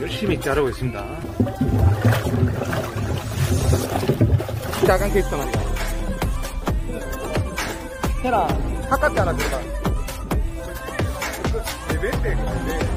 열심히 자르고 있습니다. 작은 케이스만. 테라, 바깥 자라 들어가. 네, 몇 대, 네. 네.